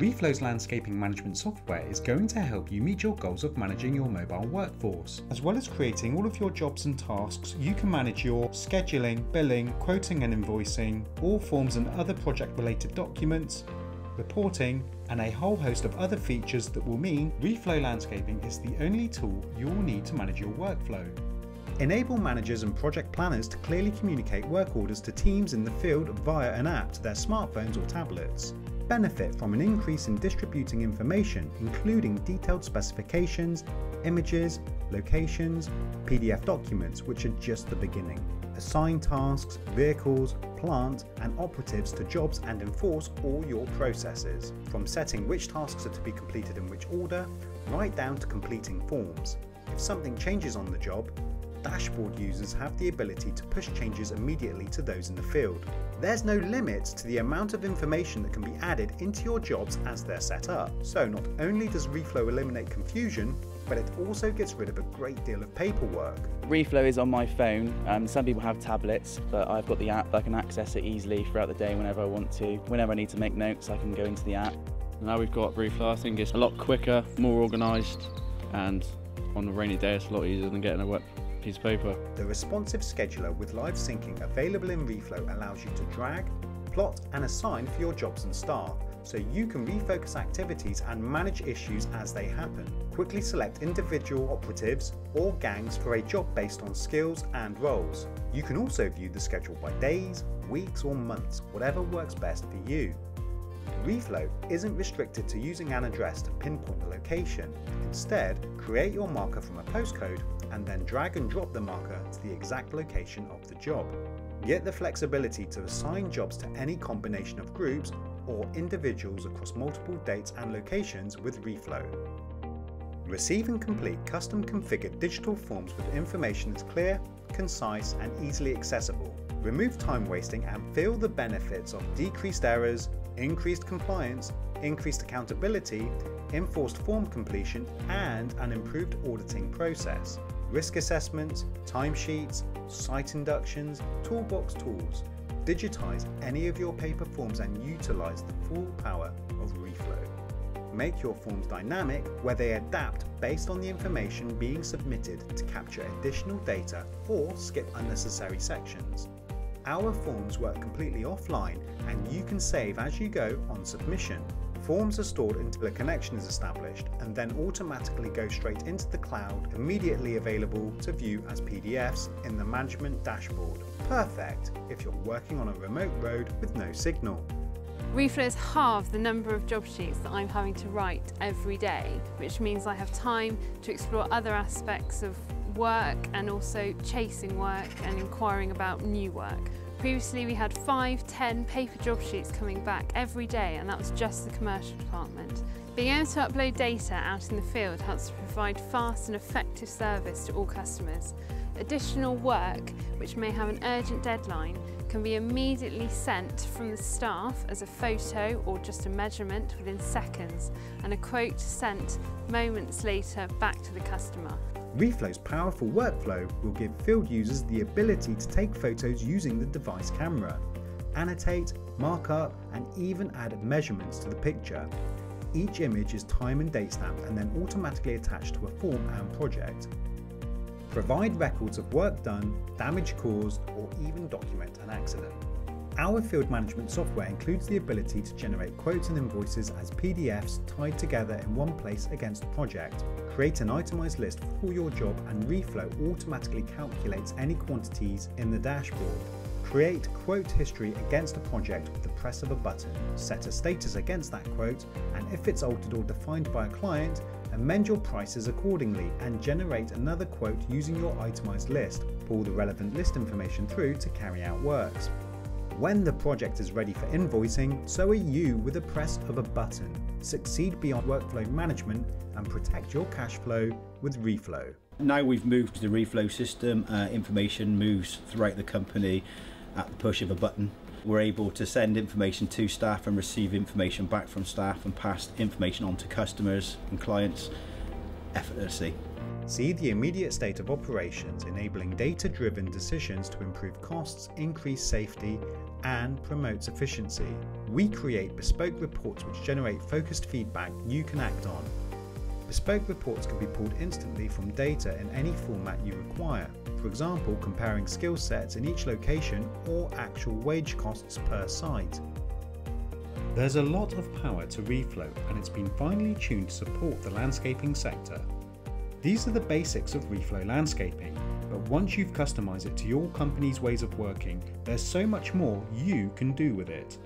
Reflow's landscaping management software is going to help you meet your goals of managing your mobile workforce. As well as creating all of your jobs and tasks, you can manage your scheduling, billing, quoting and invoicing, all forms and other project related documents, reporting, and a whole host of other features that will mean Reflow Landscaping is the only tool you'll need to manage your workflow. Enable managers and project planners to clearly communicate work orders to teams in the field via an app to their smartphones or tablets. Benefit from an increase in distributing information, including detailed specifications, images, locations, PDF documents, which are just the beginning. Assign tasks, vehicles, plant, and operatives to jobs and enforce all your processes, from setting which tasks are to be completed in which order, right down to completing forms. If something changes on the job, dashboard users have the ability to push changes immediately to those in the field. There's no limit to the amount of information that can be added into your jobs as they're set up. So not only does Reflow eliminate confusion, but it also gets rid of a great deal of paperwork. Reflow is on my phone. Um, some people have tablets, but I've got the app. I can access it easily throughout the day whenever I want to. Whenever I need to make notes, I can go into the app. Now we've got Reflow, I think it's a lot quicker, more organised, and on a rainy day it's a lot easier than getting a wet piece of paper. The responsive scheduler with live syncing available in Reflow allows you to drag, plot and assign for your jobs and staff so you can refocus activities and manage issues as they happen. Quickly select individual operatives or gangs for a job based on skills and roles. You can also view the schedule by days, weeks or months, whatever works best for you. Reflow isn't restricted to using an address to pinpoint the location. Instead, create your marker from a postcode and then drag and drop the marker to the exact location of the job. Get the flexibility to assign jobs to any combination of groups or individuals across multiple dates and locations with Reflow. Receive and complete custom configured digital forms with information that's clear, concise and easily accessible. Remove time wasting and feel the benefits of decreased errors, increased compliance, increased accountability, enforced form completion and an improved auditing process risk assessments, timesheets, site inductions, toolbox talks. Digitize any of your paper forms and utilize the full power of Reflow. Make your forms dynamic where they adapt based on the information being submitted to capture additional data or skip unnecessary sections. Our forms work completely offline and you can save as you go on submission. Forms are stored until a connection is established and then automatically go straight into the cloud, immediately available to view as PDFs in the management dashboard. Perfect if you're working on a remote road with no signal. Reflow has the number of job sheets that I'm having to write every day, which means I have time to explore other aspects of work and also chasing work and inquiring about new work. Previously we had five, ten paper job sheets coming back every day and that was just the commercial department. Being able to upload data out in the field helps to provide fast and effective service to all customers. Additional work, which may have an urgent deadline, can be immediately sent from the staff as a photo or just a measurement within seconds and a quote sent moments later back to the customer. Reflow's powerful workflow will give field users the ability to take photos using the device camera, annotate, mark up, and even add measurements to the picture. Each image is time and date stamped and then automatically attached to a form and project. Provide records of work done, damage caused, or even document an accident. Our field management software includes the ability to generate quotes and invoices as PDFs tied together in one place against the project. Create an itemized list for your job and Reflow automatically calculates any quantities in the dashboard. Create quote history against a project with the press of a button. Set a status against that quote and if it's altered or defined by a client, amend your prices accordingly and generate another quote using your itemized list. Pull the relevant list information through to carry out works. When the project is ready for invoicing, so are you with the press of a button. Succeed beyond workflow management and protect your cash flow with Reflow. Now we've moved to the Reflow system, uh, information moves throughout the company at the push of a button. We're able to send information to staff and receive information back from staff and pass information on to customers and clients effortlessly. See the immediate state of operations, enabling data-driven decisions to improve costs, increase safety, and promotes efficiency. We create bespoke reports which generate focused feedback you can act on. Bespoke reports can be pulled instantly from data in any format you require, for example comparing skill sets in each location or actual wage costs per site. There's a lot of power to Reflow and it's been finely tuned to support the landscaping sector. These are the basics of Reflow landscaping, but once you've customized it to your company's ways of working, there's so much more you can do with it.